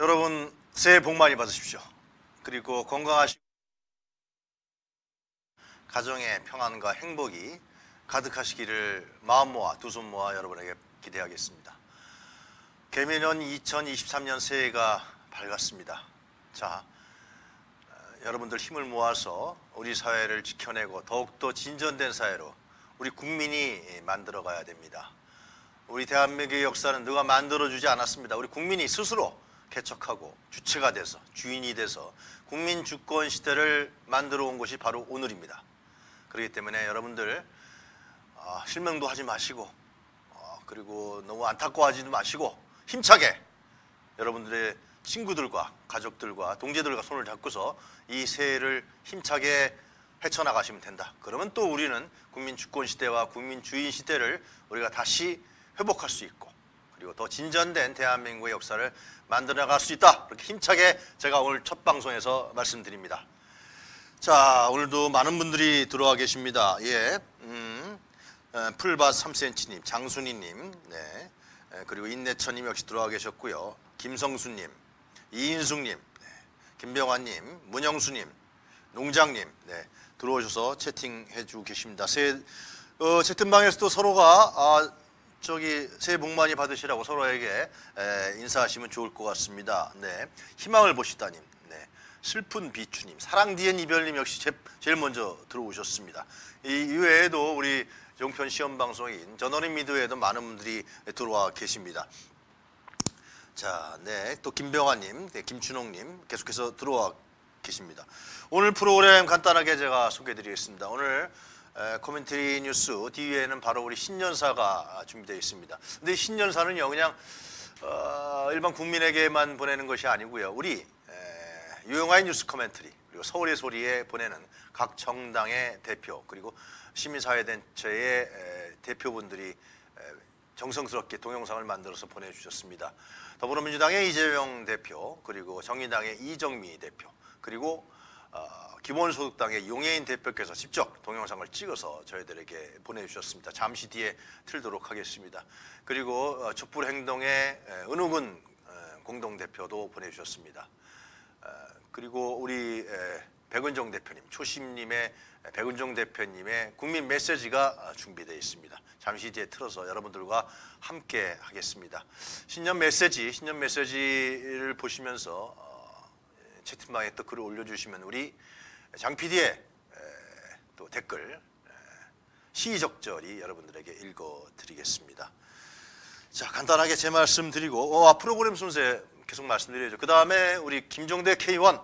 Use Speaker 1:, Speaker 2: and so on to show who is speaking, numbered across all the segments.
Speaker 1: 여러분 새해 복 많이 받으십시오. 그리고 건강하시고 가정의 평안과 행복이 가득하시기를 마음 모아 두 손 모아 여러분에게 기대하겠습니다. 개미년 2023년 새해가 밝았습니다. 자, 어, 여러분들 힘을 모아서 우리 사회를 지켜내고 더욱더 진전된 사회로 우리 국민이 만들어 가야 됩니다. 우리 대한민국의 역사는 누가 만들어 주지 않았습니다. 우리 국민이 스스로 개척하고 주체가 돼서 주인이 돼서 국민 주권 시대를 만들어 온 것이 바로 오늘입니다. 그렇기 때문에 여러분들 아, 실명도 하지 마시고 어, 그리고 너무 안타까워하지도 마시고 힘차게 여러분들의 친구들과 가족들과 동지들과 손을 잡고서 이 새해를 힘차게 헤쳐나가시면 된다. 그러면 또 우리는 국민 주권 시대와 국민 주인 시대를 우리가 다시 회복할 수 있고 그리고 더 진전된 대한민국의 역사를 만들어 나갈 수 있다. 그렇게 힘차게 제가 오늘 첫 방송에서 말씀드립니다. 자, 오늘도 많은 분들이 들어와 계십니다. 예, 음, 에, 풀밭 3cm님, 장순희님, 네, 에, 그리고 인내천님 역시 들어와 계셨고요. 김성수님, 이인숙님, 네, 김병환님, 문영수님, 농장님, 네, 들어오셔서 채팅해주고 계십니다. 새, 어, 채팅방에서도 서로가 아, 저기 새해 복 많이 받으시라고 서로에게 에, 인사하시면 좋을 것 같습니다. 네, 희망을 보시다님, 네, 슬픈 비추님, 사랑 뒤엔 이별님 역시 제, 제일 먼저 들어오셨습니다. 이 이외에도 우리 종편 시험 방송인 전원인 미드에도 많은 분들이 들어와 계십니다. 자, 네, 또 김병환님, 네, 김춘홍님 계속해서 들어와 계십니다. 오늘 프로그램 간단하게 제가 소개해드리겠습니다. 오늘 에, commentary 뉴스 뒤에는 바로 우리 신년사가 준비되어 있습니다. 근데 이 신년사는요, 그냥 어, 일반 국민에게만 보내는 것이 아니고요, 우리 에, 유용화 뉴스 commentary 그리고 서울의 소리에 보내는 각 정당의 대표 그리고 시민사회단체의 에, 대표분들이 에, 정성스럽게 동영상을 만들어서 보내주셨습니다. 더불어민주당의 이재명 대표 그리고 정의당의 이정미 대표 그리고 어, 기본소득당의 용해인 대표께서 직접 동영상을 찍어서 저희들에게 보내주셨습니다. 잠시 뒤에 틀도록 하겠습니다. 그리고 어, 촛불행동의 에, 은우군 에, 공동대표도 보내주셨습니다. 어, 그리고 우리 에, 백은종 대표님, 초심님의 백은종 대표님의 국민 메시지가 어, 준비되어 있습니다. 잠시 뒤에 틀어서 여러분들과 함께 하겠습니다. 신년 메시지, 신년 메시지를 보시면서 어, 채팅방에 또 글을 올려주시면 우리 장 PD의 또 댓글 에, 시의적절히 여러분들에게 읽어드리겠습니다. 자 간단하게 제 말씀 드리고 어, 아, 프로그램 순서 계속 말씀드려야죠. 그 다음에 우리 김종대 K1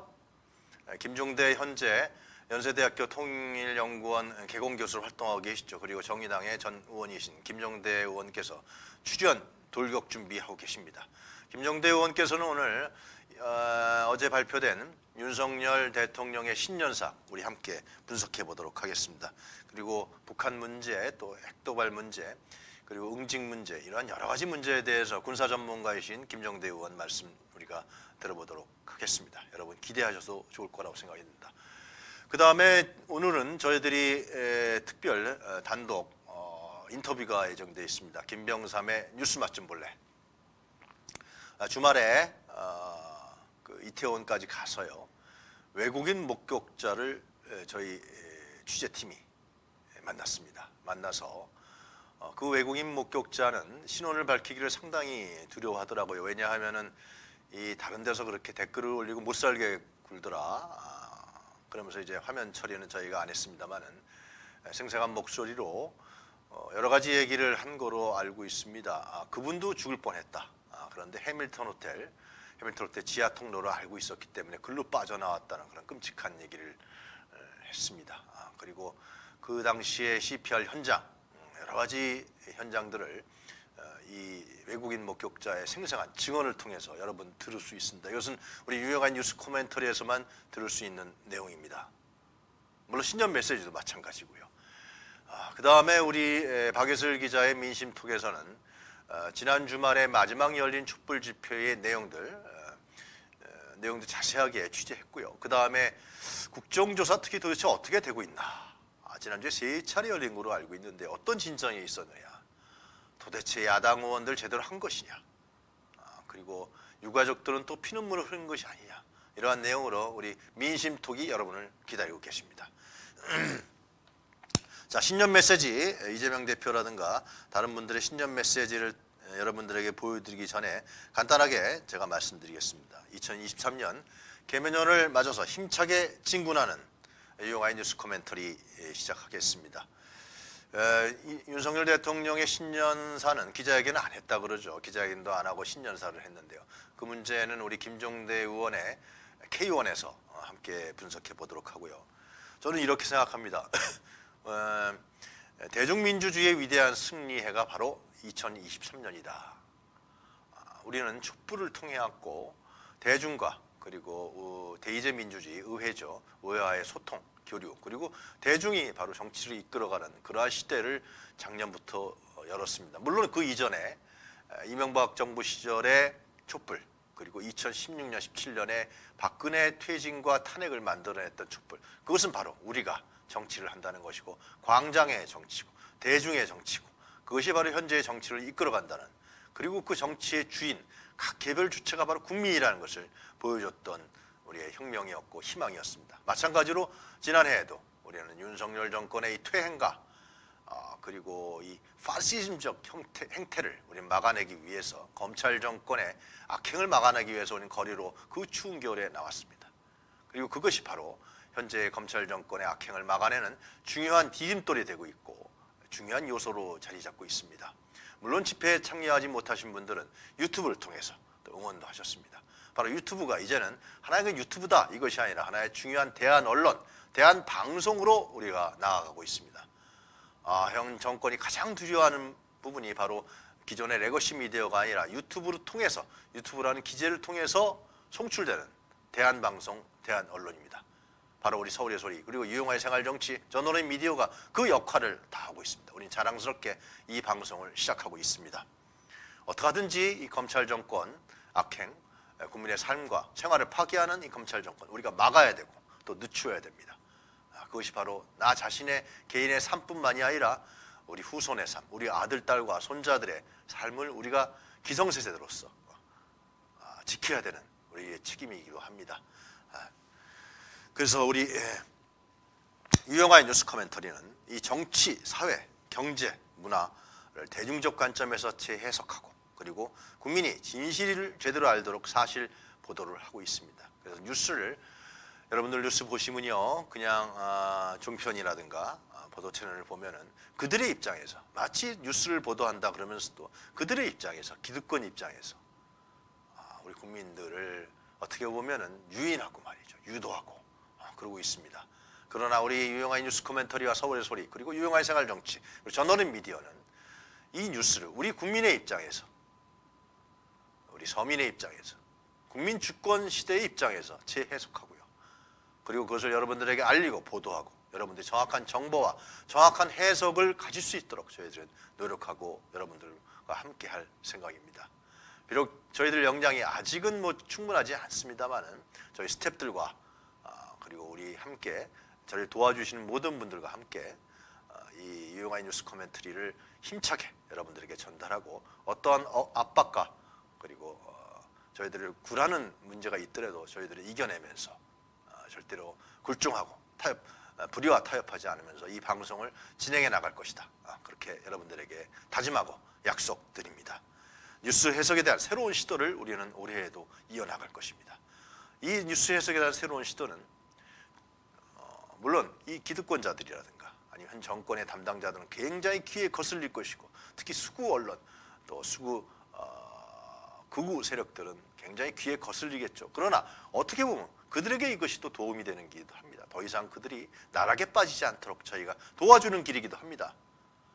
Speaker 1: 에, 김종대 현재 연세대학교 통일연구원 개공교수로 활동하고 계시죠. 그리고 정의당의 전 의원이신 김종대 의원께서 출연 돌격 준비하고 계십니다. 김종대 의원께서는 오늘 어, 어제 발표된 윤석열 대통령의 신년사 우리 함께 분석해 보도록 하겠습니다. 그리고 북한 문제 또 핵도발 문제 그리고 응징 문제 이러한 여러 가지 문제에 대해서 군사 전문가이신 김정대 의원 말씀 우리가 들어보도록 하겠습니다. 여러분 기대하셔도 좋을 거라고 생각이 듭니다. 그 다음에 오늘은 저희들이 에, 특별 어, 단독 어, 인터뷰가 예정되어 있습니다. 김병삼의 뉴스 맛 좀 볼래. 아, 주말에 어, 그 이태원까지 가서요 외국인 목격자를 에, 저희 에, 취재팀이 만났습니다. 만나서 어, 그 외국인 목격자는 신원을 밝히기를 상당히 두려워하더라고요. 왜냐하면은 이 다른 데서 그렇게 댓글을 올리고 못 살게 굴더라. 아, 그러면서 이제 화면 처리는 저희가 안 했습니다만은 생생한 목소리로 어, 여러 가지 얘기를 한 거로 알고 있습니다. 아, 그분도 죽을 뻔했다. 아, 그런데 해밀턴 호텔, 해밀턴 호텔 지하 통로를 알고 있었기 때문에 글로 빠져나왔다는 그런 끔찍한 얘기를 에, 했습니다. 아, 그리고 그 당시에 CPR 현장 음, 여러 가지 현장들을 어, 이 외국인 목격자의 생생한 증언을 통해서 여러분 들을 수 있습니다. 이것은 우리 유용한 뉴스 코멘터리에서만 들을 수 있는 내용입니다. 물론 신년 메시지도 마찬가지고요. 아, 그 다음에 우리 에, 박예슬 기자의 민심톡에서는 어, 지난 주말에 마지막 열린 촛불 집회의 내용들 어, 어, 내용도 자세하게 취재했고요. 그 다음에 국정조사 특히 도대체 어떻게 되고 있나? 아, 지난주에 세 차례 열린 걸로 알고 있는데 어떤 진정이 있었느냐? 도대체 야당 의원들 제대로 한 것이냐? 아, 그리고 유가족들은 또 피눈물을 흘린 것이 아니냐. 이러한 내용으로 우리 민심톡이 여러분을 기다리고 계십니다. 자, 신년 메시지 이재명 대표라든가 다른 분들의 신년 메시지를 여러분들에게 보여드리기 전에 간단하게 제가 말씀드리겠습니다. 2023년 개면연을 맞아서 힘차게 진군하는 유용아이 뉴스 코멘터리 시작하겠습니다. 에, 이- 윤석열 대통령의 신년사는 기자회견을 안 했다 그러죠. 기자회견도 안 하고 신년사를 했는데요. 그 문제는 우리 김종대 의원의 K1에서 함께 분석해 보도록 하고요. 저는 이렇게 생각합니다. 어, 대중민주주의의 위대한 승리해가 바로 2023년이다. 아, 우리는 촛불을 통해 왔고 대중과 그리고 어, 대의제 민주주의 의회죠 의회와의 소통 교류 그리고 대중이 바로 정치를 이끌어가는 그러한 시대를 작년부터 어, 열었습니다. 물론 그 이전에 에, 이명박 정부 시절에 촛불 그리고 2016년 17년에 박근혜 퇴진과 탄핵을 만들어냈던 촛불 그것은 바로 우리가 정치를 한다는 것이고 광장의 정치고 대중의 정치고 그것이 바로 현재의 정치를 이끌어간다는 그리고 그 정치의 주인 각 개별 주체가 바로 국민이라는 것을 보여줬던 우리의 혁명이었고 희망이었습니다. 마찬가지로 지난해에도 우리는 윤석열 정권의 이 퇴행과 어, 그리고 이 파시즘적 형태, 행태를 우리는 막아내기 위해서 검찰 정권의 악행을 막아내기 위해서 우리는 거리로 그 추운 겨울에 나왔습니다. 그리고 그것이 바로 현재 검찰 정권의 악행을 막아내는 중요한 디딤돌이 되고 있고 중요한 요소로 자리 잡고 있습니다. 물론 집회에 참여하지 못하신 분들은 유튜브를 통해서 또 응원도 하셨습니다. 바로 유튜브가 이제는 하나의 그 유튜브다 이것이 아니라 하나의 중요한 대한 언론, 대한 방송으로 우리가 나아가고 있습니다. 아, 형 정권이 가장 두려워하는 부분이 바로 기존의 legacy media가 아니라 유튜브를 통해서 유튜브라는 기제를 통해서 송출되는 대안 방송, 대안 언론입니다. 바로 우리 서울의 소리 그리고 유용화의 생활정치 전원의 미디어가 그 역할을 다 하고 있습니다. 우리는 자랑스럽게 이 방송을 시작하고 있습니다. 어떻게 하든지 이 검찰 정권 악행, 국민의 삶과 생활을 파괴하는 이 검찰 정권 우리가 막아야 되고 또 늦추어야 됩니다. 아, 그것이 바로 나 자신의 개인의 삶뿐만이 아니라 우리 후손의 삶, 우리 아들, 딸과 손자들의 삶을 우리가 기성세대로서 아, 지켜야 되는 우리의 책임이기도 합니다. 아, 그래서 우리 예, 유영화의 뉴스 코멘터리는 이 정치, 사회, 경제, 문화를 대중적 관점에서 재해석하고 그리고 국민이 진실을 제대로 알도록 사실 보도를 하고 있습니다. 그래서 뉴스를 여러분들 뉴스 보시면요, 그냥 아, 종편이라든가 아, 보도 채널을 보면은 그들의 입장에서 마치 뉴스를 보도한다 그러면서도 그들의 입장에서 기득권 입장에서 아, 우리 국민들을 어떻게 보면은 유인하고 말이죠, 유도하고 아, 그러고 있습니다. 그러나 우리 유영아의 뉴스 코멘터리와 서울의 소리 그리고 유영아의 생활 정치 그리고 전원의 미디어는 이 뉴스를 우리 국민의 입장에서 우리 서민의 입장에서 국민 주권 시대의 입장에서 재해석하고요. 그리고 그것을 여러분들에게 알리고 보도하고 여러분들이 정확한 정보와 정확한 해석을 가질 수 있도록 저희들은 노력하고 여러분들과 함께 할 생각입니다. 비록 저희들 역량이 아직은 뭐 충분하지 않습니다만은 저희 스탭들과 아, 그리고 우리 함께 저를 도와주시는 모든 분들과 함께 아, 이 유용한 뉴스 코멘터리를 힘차게 여러분들에게 전달하고 어떠한 어- 압박과 그리고 어, 저희들을 굴하는 문제가 있더라도 저희들을 이겨내면서 아, 절대로 굴종하고 타협, 아, 불의와 타협하지 않으면서 이 방송을 진행해 나갈 것이다. 아, 그렇게 여러분들에게 다짐하고 약속드립니다. 뉴스 해석에 대한 새로운 시도를 우리는 올해에도 이어나갈 것입니다. 이 뉴스 해석에 대한 새로운 시도는 어, 물론 이 기득권자들이라든가 아니면 현 정권의 담당자들은 굉장히 귀에 거슬릴 것이고 특히 수구 언론 또 수구 어, 극우 세력들은 굉장히 귀에 거슬리겠죠. 그러나 어떻게 보면 그들에게 이것이 또 도움이 되는 길이기도 합니다. 더 이상 그들이 나락에 빠지지 않도록 저희가 도와주는 길이기도 합니다.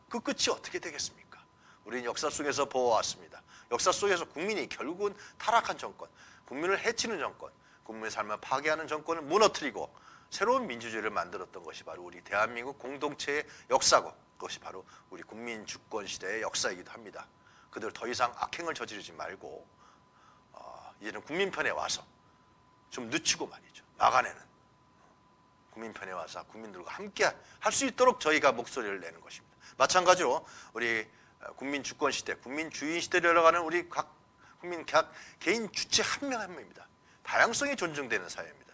Speaker 1: 그 끝이 어떻게 되겠습니까? 우리는 역사 속에서 보아왔습니다. 역사 속에서 국민이 결국은 타락한 정권, 국민을 해치는 정권, 국민의 삶을 파괴하는 정권을 무너뜨리고 새로운 민주주의를 만들었던 것이 바로 우리 대한민국 공동체의 역사고 그것이 바로 우리 국민 주권 시대의 역사이기도 합니다. 그들 더 이상 악행을 저지르지 말고 어, 이제는 국민 편에 와서 좀 늦추고 말이죠. 막아내는 국민 편에 와서 국민들과 함께 할 수 있도록 저희가 목소리를 내는 것입니다. 마찬가지로 우리 국민 주권 시대, 국민 주인 시대를 열어가는 우리 각 국민 각 개인 주체 한 명 한 명입니다. 다양성이 존중되는 사회입니다.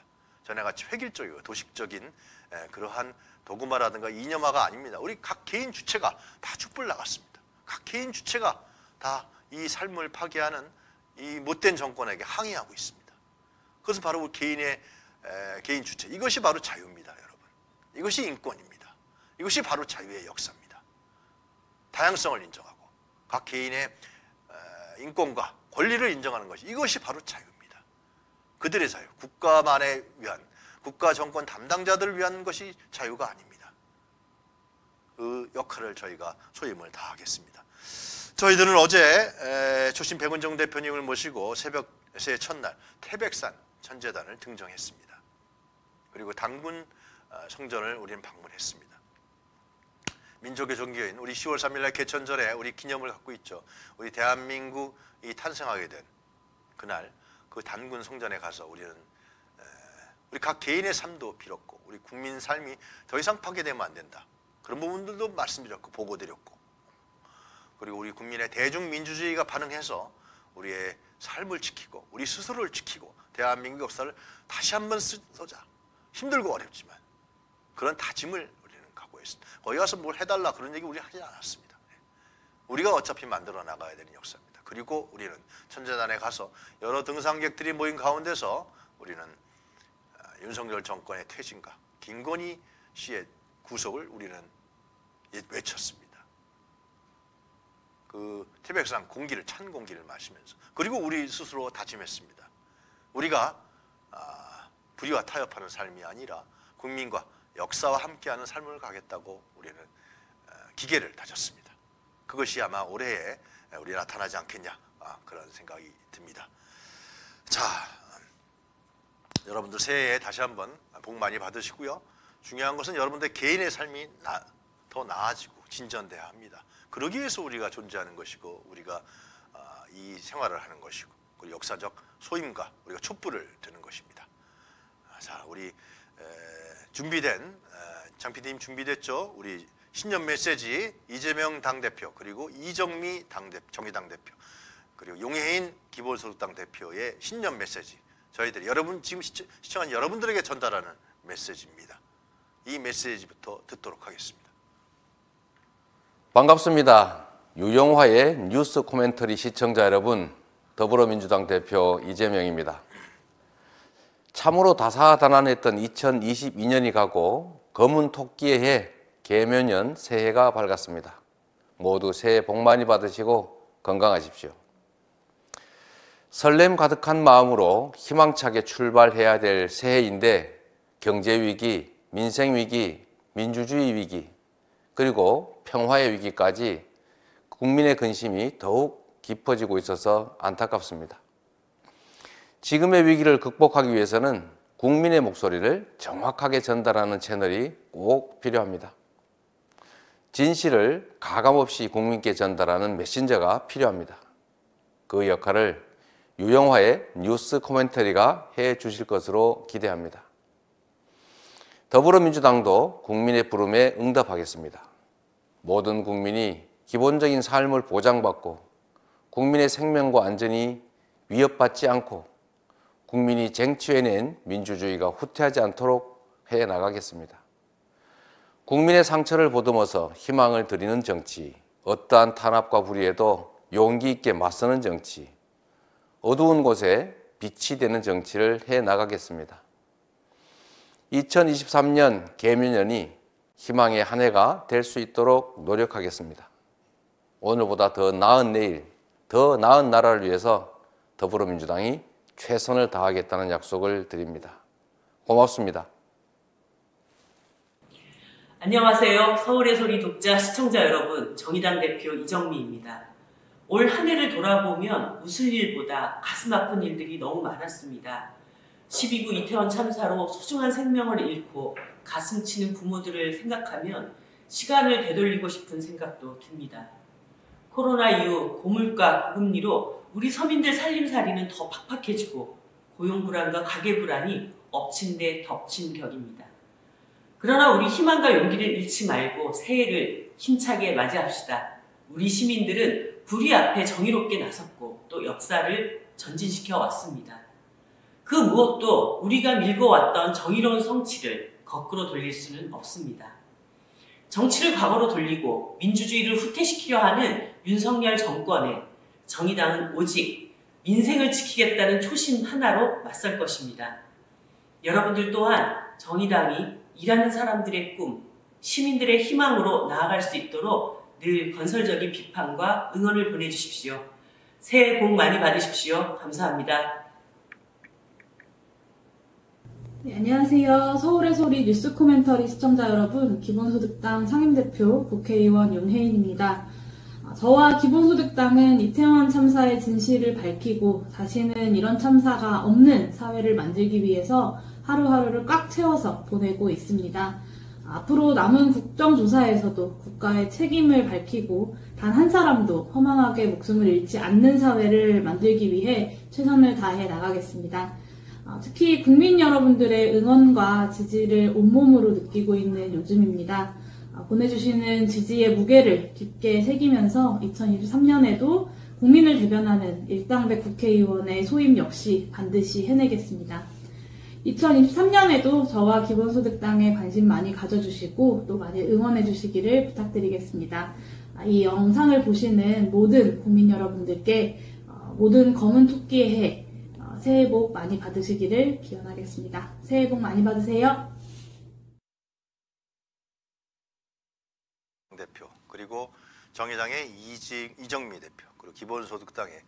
Speaker 1: 전에 같이 획일적이고 도식적인 에, 그러한 도구마라든가 이념화가 아닙니다. 우리 각 개인 주체가 다 촛불 나갔습니다. 각 개인 주체가 다 이 삶을 파괴하는 이 못된 정권에게 항의하고 있습니다. 그것은 바로 우리 개인의 에, 개인 주체. 이것이 바로 자유입니다, 여러분. 이것이 인권입니다. 이것이 바로 자유의 역사입니다. 다양성을 인정하고 각 개인의 에, 인권과 권리를 인정하는 것이 이것이 바로 자유입니다. 그들의 자유, 국가만에 위한 국가 정권 담당자들을 위한 것이 자유가 아닙니다. 그 역할을 저희가 소임을 다하겠습니다. 저희들은 어제 초심 백운정 대표님을 모시고 새벽 새 첫날 태백산 천재단을 등정했습니다. 그리고 당군 어, 성전을 우리는 방문했습니다. 민족의 종교인 우리 10월 3일날 개천절에 우리 기념을 갖고 있죠. 우리 대한민국이 탄생하게 된 그날 그 단군 성전에 가서 우리는 우리 각 개인의 삶도 빌었고 우리 국민 삶이 더 이상 파괴되면 안 된다. 그런 부분들도 말씀드렸고 보고드렸고 그리고 우리 국민의 대중민주주의가 반응해서 우리의 삶을 지키고 우리 스스로를 지키고 대한민국 역사를 다시 한번 쓰자. 힘들고 어렵지만 그런 다짐을 우리는 각오했습니다. 거기 가서 뭘 해달라 그런 얘기 우리 하지 않았습니다. 네. 우리가 어차피 만들어 나가야 되는 역사입니다. 그리고 우리는 천재단에 가서 여러 등산객들이 모인 가운데서 우리는 아, 윤석열 정권의 퇴진과 김건희 씨의 구속을 우리는 외쳤습니다. 그 태백산 공기를 찬 공기를 마시면서 그리고 우리 스스로 다짐했습니다. 우리가 아, 불의와 타협하는 삶이 아니라 국민과 역사와 함께하는 삶을 가겠다고 우리는 아, 기계를 다졌습니다. 그것이 아마 올해에 우리 나타나지 않겠냐 아, 그런 생각이 듭니다. 자, 여러분들 새해에 다시 한번 복 많이 받으시고요. 중요한 것은 여러분들 개인의 삶이 나, 더 나아지고 진전돼야 합니다. 그러기 위해서 우리가 존재하는 것이고 우리가 아, 이 생활을 하는 것이고 그리고 역사적 소임과 우리가 촛불을 드는 것입니다. 아, 자, 우리 준비된 장PD님 준비됐죠? 우리 신년 메시지 이재명 당대표 그리고 이정미 당대 정의당 대표 그리고 용해인 기본소득당 대표의 신년 메시지 저희들이 여러분 지금 시청한 여러분들에게 전달하는 메시지입니다. 이 메시지부터 듣도록 하겠습니다.
Speaker 2: 반갑습니다. 유영화의 뉴스 코멘터리 시청자 여러분, 더불어민주당 대표 이재명입니다. 참으로 다사다난했던 2022년이 가고 검은 토끼의 해 개면년 새해가 밝았습니다. 모두 새해 복 많이 받으시고 건강하십시오. 설렘 가득한 마음으로 희망차게 출발해야 될 새해인데 경제 위기, 민생 위기, 민주주의 위기, 그리고 평화의 위기까지 국민의 근심이 더욱 깊어지고 있어서 안타깝습니다. 지금의 위기를 극복하기 위해서는 국민의 목소리를 정확하게 전달하는 채널이 꼭 필요합니다. 진실을 가감없이 국민께 전달하는 메신저가 필요합니다. 그 역할을 유영화의 뉴스 코멘터리가 해 주실 것으로 기대합니다. 더불어민주당도 국민의 부름에 응답하겠습니다. 모든 국민이 기본적인 삶을 보장받고 국민의 생명과 안전이 위협받지 않고 국민이 쟁취해낸 민주주의가 후퇴하지 않도록 해 나가겠습니다. 국민의 상처를 보듬어서 희망을 드리는 정치, 어떠한 탄압과 불의에도 용기 있게 맞서는 정치, 어두운 곳에 빛이 되는 정치를 해 나가겠습니다. 2023년 개묘년이 희망의 한 해가 될 수 있도록 노력하겠습니다. 오늘보다 더 나은 내일, 더 나은 나라를 위해서 더불어민주당이 최선을 다하겠다는 약속을 드립니다. 고맙습니다.
Speaker 3: 안녕하세요. 서울의 소리 독자 시청자 여러분, 정의당 대표 이정미입니다. 올 한 해를 돌아보면 웃을 일보다 가슴 아픈 일들이 너무 많았습니다. 12구 이태원 참사로 소중한 생명을 잃고 가슴 치는 부모들을 생각하면 시간을 되돌리고 싶은 생각도 듭니다. 코로나 이후 고물가, 고금리로 우리 서민들 살림살이는 더 팍팍해지고 고용 불안과 가계 불안이 엎친 데 덮친 격입니다. 그러나 우리 희망과 용기를 잃지 말고 새해를 힘차게 맞이합시다. 우리 시민들은 불의 앞에 정의롭게 나섰고 또 역사를 전진시켜 왔습니다. 그 무엇도 우리가 밀고 왔던 정의로운 성취를 거꾸로 돌릴 수는 없습니다. 정치를 과거로 돌리고 민주주의를 후퇴시키려 하는 윤석열 정권에 정의당은 오직 민생을 지키겠다는 초심 하나로 맞설 것입니다. 여러분들 또한 정의당이 일하는 사람들의 꿈, 시민들의 희망으로 나아갈 수 있도록 늘 건설적인 비판과 응원을 보내주십시오. 새해 복 많이 받으십시오. 감사합니다.
Speaker 4: 네, 안녕하세요. 서울의 소리 뉴스 코멘터리 시청자 여러분, 기본소득당 상임대표 국회의원 윤혜인입니다. 아, 저와 기본소득당은 이태원 참사의 진실을 밝히고 자신은 이런 참사가 없는 사회를 만들기 위해서 하루하루를 꽉 채워서 보내고 있습니다. 앞으로 남은 국정조사에서도 국가의 책임을 밝히고 단 한 사람도 허망하게 목숨을 잃지 않는 사회를 만들기 위해 최선을 다해 나가겠습니다. 아, 특히 국민 여러분들의 응원과 지지를 온몸으로 느끼고 있는 요즘입니다. 아, 보내주시는 지지의 무게를 깊게 새기면서 2023년에도 국민을 대변하는 일당백 국회의원의 소임 역시 반드시 해내겠습니다. 2023년에도 저와 기본소득당에 관심 많이 가져주시고 또 많이 응원해주시기를 부탁드리겠습니다. 아, 이 영상을 보시는 모든 국민 여러분들께 어, 모든 검은 토끼의 해 어, 새해 복 많이 받으시기를 기원하겠습니다. 새해 복 많이 받으세요.
Speaker 1: 대표 그리고 정의당의 이직, 이정미 대표 그리고 기본소득당의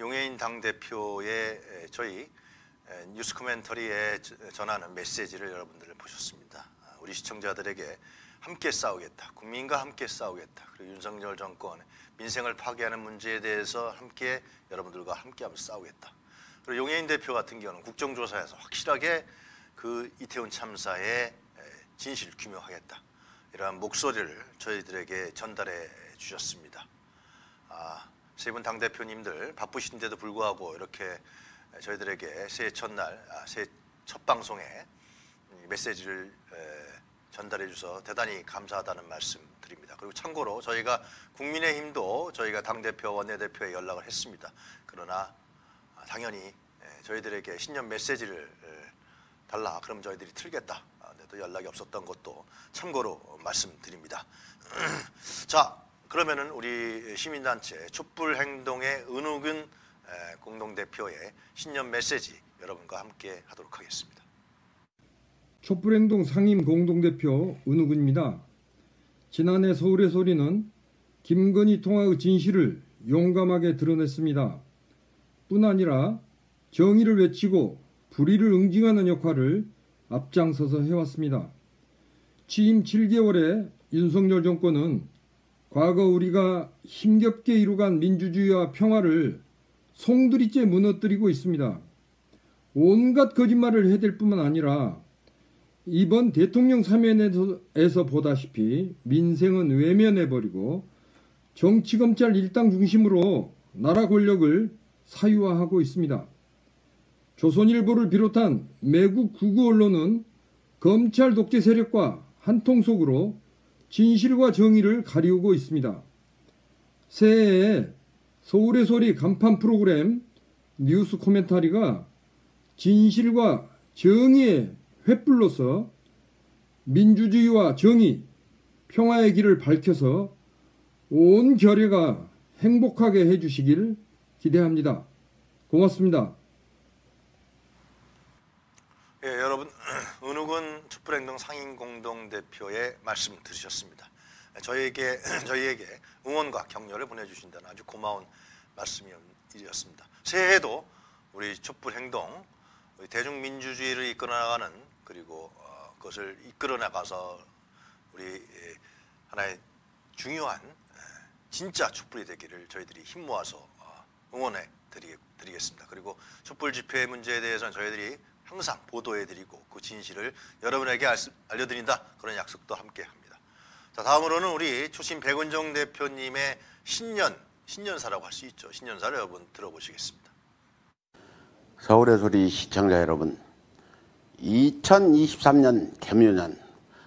Speaker 1: 용해인 당 대표의 저희 뉴스 코멘터리에 전하는 메시지를 여러분들 보셨습니다. 아, 우리 시청자들에게 함께 싸우겠다. 국민과 함께 싸우겠다. 그리고 윤석열 정권 민생을 파괴하는 문제에 대해서 함께 여러분들과 함께하면서 싸우겠다. 그리고 용해인 대표 같은 경우는 국정조사에서 확실하게 그 이태원 참사의 진실 규명하겠다. 이러한 목소리를 저희들에게 전달해 주셨습니다. 아, 세분 당대표님들 바쁘신데도 불구하고 이렇게 저희들에게 새해 첫날, 아, 새해 첫 방송에 메시지를 전달해 주셔서 대단히 감사하다는 말씀 드립니다. 그리고 참고로 저희가 국민의힘도 저희가 당대표, 원내대표에 연락을 했습니다. 그러나 아, 당연히 저희들에게 신년 메시지를 달라 그럼 저희들이 틀겠다. 또 연락이 없었던 것도 참고로 말씀드립니다. 자, 그러면은 우리 시민단체 촛불 행동의 은욱은 공동대표의 신년 메시지 여러분과 함께 하도록 하겠습니다.
Speaker 5: 촛불행동 상임 공동대표 은욱은입니다. 지난해 서울의 소리는 김건희 통화의 진실을 용감하게 드러냈습니다. 뿐 아니라 정의를 외치고 불의를 응징하는 역할을 앞장서서 해왔습니다. 취임 7개월에 윤석열 정권은 과거 우리가 힘겹게 이루간 민주주의와 평화를 송두리째 무너뜨리고 있습니다. 온갖 거짓말을 해댈 뿐만 아니라 이번 대통령 사면에서 보다시피 민생은 외면해버리고 정치검찰 일당 중심으로 나라 권력을 사유화하고 있습니다. 조선일보를 비롯한 매국 구구 언론은 검찰 독재 세력과 한통속으로 진실과 정의를 가리우고 있습니다. 새해에 서울의 소리 간판 프로그램 뉴스 코멘타리가 진실과 정의의 횃불로서 민주주의와 정의, 평화의 길을 밝혀서 온 결의가 행복하게 해주시길 기대합니다. 고맙습니다.
Speaker 1: 예, 여러분 은욱은 촛불행동 상임공동대표의 말씀 들으셨습니다. 저희에게 저희에게 응원과 격려를 보내주신다는 아주 고마운 말씀이었습니다. 새해에도 우리 촛불 행동 우리 대중민주주의를 이끌어나가는 그리고 어, 그것을 이끌어나가서 우리 예, 하나의 중요한 예, 진짜 촛불이 되기를 저희들이 힘 모아서 어, 응원해 드리겠습니다. 그리고 촛불 집회 문제에 대해서는 저희들이 항상 보도해 드리고 그 진실을 여러분에게 알려드린다 그런 약속도 함께 합니다. 자 다음으로는 우리 초심 백은정 대표님의 신년 신년사라고 할 수 있죠. 신년사를 여러분 들어보시겠습니다.
Speaker 6: 서울의 소리 시청자 여러분, 2023년 개묘년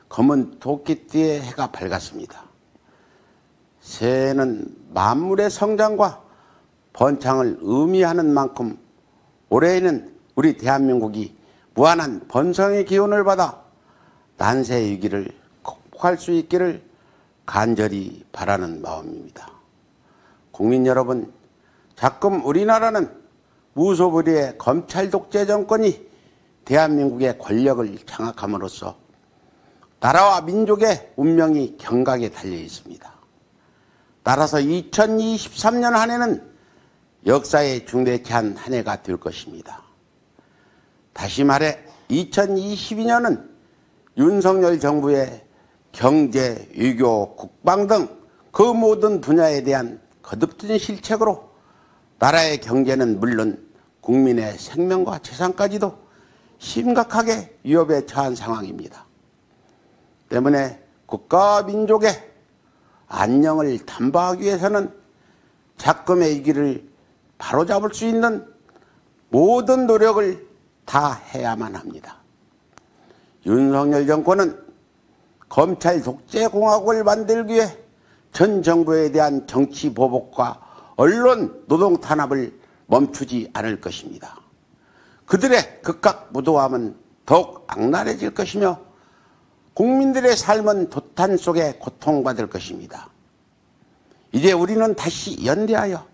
Speaker 6: 검은 토끼띠의 해가 밝았습니다. 새해는 만물의 성장과 번창을 의미하는 만큼 올해에는 우리 대한민국이 무한한 번성의 기운을 받아 난세 위기를 극복할 수 있기를 간절히 바라는 마음입니다. 국민 여러분, 자금 우리나라는 무소불위의 검찰 독재 정권이 대한민국의 권력을 장악함으로써 나라와 민족의 운명이 경각에 달려 있습니다. 따라서 2023년 한 해는 역사의 중대치 한한 해가 될 것입니다. 다시 말해 2022년은 윤석열 정부의 경제, 외교, 국방 등 그 모든 분야에 대한 거듭진 실책으로 나라의 경제는 물론 국민의 생명과 재산까지도 심각하게 위협에 처한 상황입니다. 때문에 국가와 민족의 안녕을 담보하기 위해서는 작금의 위기를 바로잡을 수 있는 모든 노력을 다 해야만 합니다. 윤석열 정권은 검찰 독재 공화국을 만들기 위해 전 정부에 대한 정치 보복과 언론 노동 탄압을 멈추지 않을 것입니다. 그들의 극각 무도함은 더욱 악랄해질 것이며 국민들의 삶은 도탄 속에 고통받을 것입니다. 이제 우리는 다시 연대하여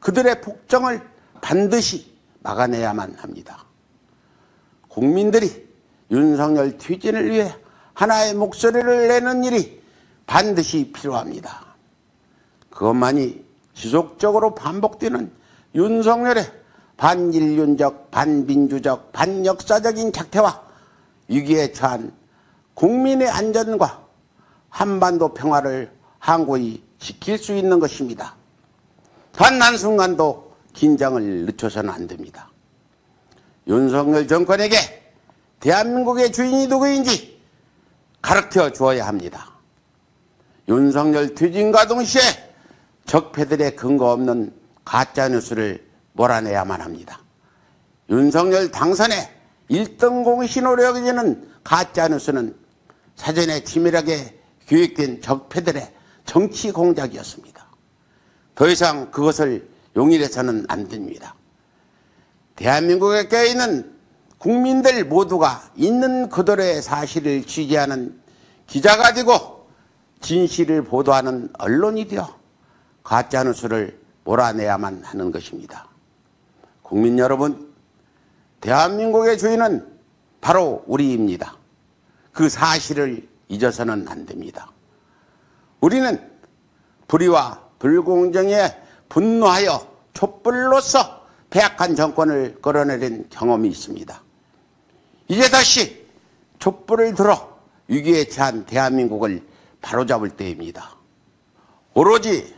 Speaker 6: 그들의 폭정을 반드시 막아내야만 합니다. 국민들이 윤석열 퇴진을 위해 하나의 목소리를 내는 일이 반드시 필요합니다. 그것만이 지속적으로 반복되는 윤석열의 반인륜적, 반민주적, 반역사적인 작태와 위기에 처한 국민의 안전과 한반도 평화를 항고히 지킬 수 있는 것입니다. 단 한순간도 긴장을 늦춰서는 안 됩니다. 윤석열 정권에게 대한민국의 주인이 누구인지 가르쳐 주어야 합니다. 윤석열 퇴진과 동시에 적폐들의 근거 없는 가짜뉴스를 몰아내야만 합니다. 윤석열 당선의 1등 공신으로 여겨지는 가짜뉴스는 사전에 치밀하게 기획된 적폐들의 정치 공작이었습니다. 더 이상 그것을 용인해서는 안 됩니다. 대한민국에 껴있는 국민들 모두가 있는 그대로의 사실을 취재하는 기자가 되고 진실을 보도하는 언론이 되어 가짜뉴스를 몰아내야만 하는 것입니다. 국민 여러분, 대한민국의 주인은 바로 우리입니다. 그 사실을 잊어서는 안 됩니다. 우리는 불의와 불공정에 분노하여 촛불로서 배악한 정권을 끌어내린 경험이 있습니다. 이제 다시 촛불을 들어 위기에 처한 대한민국을 바로잡을 때입니다. 오로지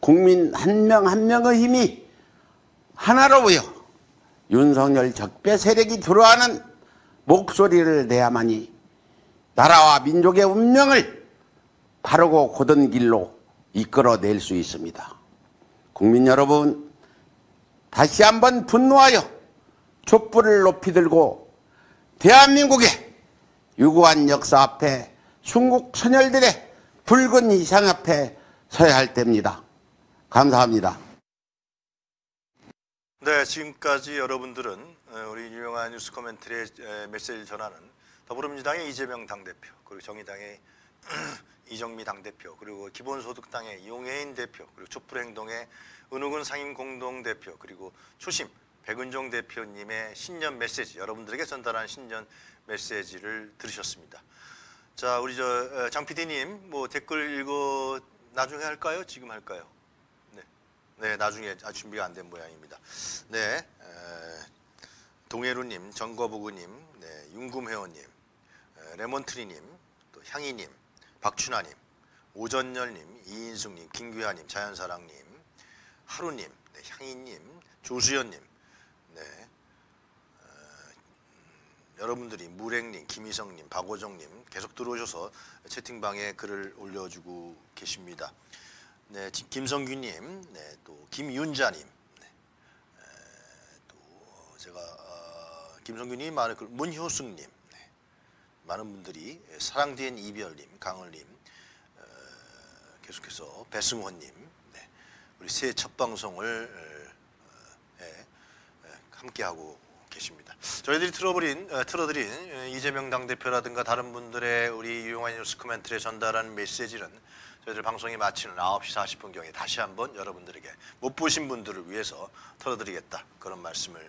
Speaker 6: 국민 한 명한 명의 힘이 하나로 모여 윤석열 적배 세력이 들어와는 목소리를 내야만이 나라와 민족의 운명을 바르고 고든 길로 이끌어낼 수 있습니다. 국민 여러분, 다시 한번 분노하여 촛불을 높이 들고 대한민국의 유구한 역사 앞에 순국 선열들의 붉은 이상 앞에 서야 할 때입니다. 감사합니다.
Speaker 1: 네, 지금까지 여러분들은 어, 우리 유명한 뉴스 코멘터리의 에, 메시지를 전하는 더불어민주당의 이재명 당대표, 그리고 정의당의 이정미 당대표, 그리고 기본소득당의 용해인 대표, 그리고 촛불행동의 은우근 상임공동대표, 그리고 초심 백은종 대표님의 신년 메시지, 여러분들에게 전달한 신년 메시지를 들으셨습니다. 자, 우리 저 장 PD님, 뭐 댓글 읽어 나중에 할까요? 지금 할까요? 네, 네, 나중에 아, 준비가 안 된 모양입니다. 네, 에, 동해루님, 정거부구님, 네, 윤금회원님, 에, 레몬트리님, 또 향이님, 박춘하님, 오전열님, 이인숙님, 김규하님, 자연사랑님, 하루님, 네, 향이님, 조수연님, 네, 어, 음, 여러분들이 무랭님, 김희성님, 박호정님 계속 들어오셔서 채팅방에 글을 올려주고 계십니다. 네, 지- 김성규님, 네, 또 김윤자님, 네, 에, 또 제가 어, 김성규님 많은 글, 문효숙님, 네, 많은 분들이 예, 사랑 뒤엔 이별님, 강을님, 어, 계속해서 배승호님, 네, 우리 새해 첫 방송을 함께하고 계십니다. 저희들이 틀어버린, 어, 틀어드린 어, 이재명 당대표라든가 다른 분들의 우리 유용한 뉴스 코멘트에 전달하는 메시지는 저희들 방송이 마치는 9시 40분경에 다시 한번 여러분들에게 못 보신 분들을 위해서 틀어드리겠다 그런 말씀을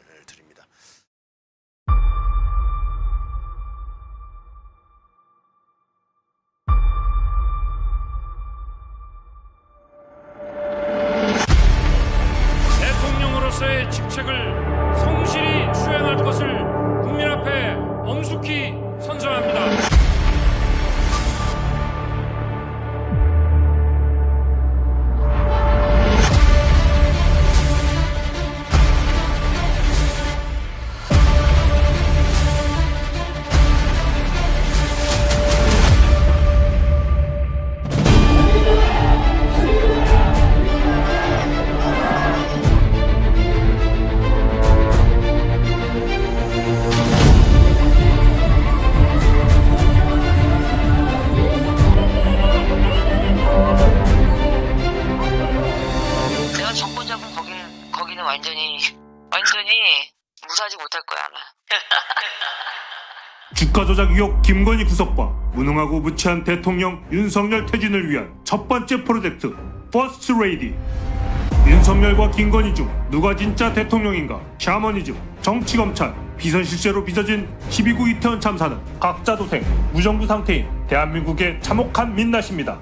Speaker 7: 조작 의혹 김건희 구속과 무능하고 무치한 대통령 윤석열 퇴진을 위한 첫 번째 프로젝트 퍼스트 레이디 윤석열과 김건희 중 누가 진짜 대통령인가 샤머니즘 정치검찰 비선실세로 빚어진 10.29 이태원 참사는 각자 도생 무정부 상태인 대한민국의 참혹한 민낯입니다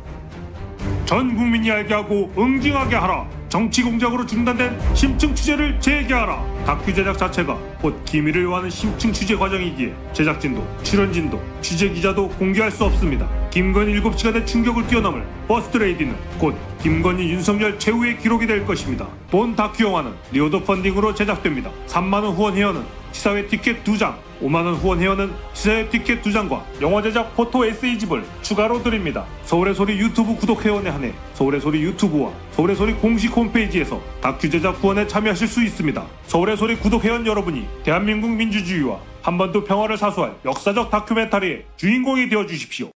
Speaker 7: 전 국민이 알게 하고 응징하게 하라. 정치 공작으로 중단된 심층 취재를 재개하라. 다큐 제작 자체가 곧 기밀을 요하는 심층 취재 과정이기에 제작진도 출연진도 취재 기자도 공개할 수 없습니다. 김건희 7시간의 충격을 뛰어넘을 퍼스트 레이디는 곧 김건희 윤석열 최후의 기록이 될 것입니다. 본 다큐 영화는 reward funding으로 제작됩니다. 3만원 후원 회원은 시사회 티켓 2장, 5만원 후원 회원은 시사회 티켓 2장과 영화 제작 포토 에세이집을 추가로 드립니다. 서울의 소리 유튜브 구독 회원에 한해 서울의 소리 유튜브와 서울의 소리 공식 홈페이지에서 다큐 제작 후원에 참여하실 수 있습니다. 서울의 소리 구독 회원 여러분이 대한민국 민주주의와 한반도 평화를 사수할 역사적 다큐멘터리의 주인공이 되어 주십시오.